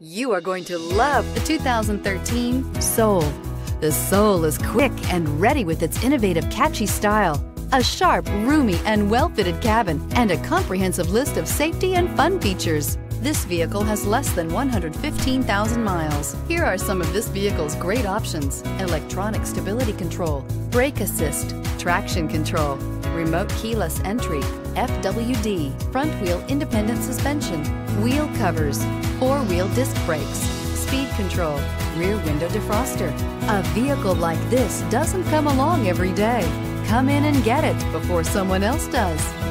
You are going to love the 2013 Soul. The Soul is quick and ready with its innovative, catchy style, a sharp, roomy, and well-fitted cabin, and a comprehensive list of safety and fun features. This vehicle has less than 115,000 miles. Here are some of this vehicle's great options. Electronic stability control, brake assist, traction control, remote keyless entry, FWD, front wheel independent suspension, wheel covers, four wheel disc brakes, speed control, rear window defroster. A vehicle like this doesn't come along every day. Come in and get it before someone else does.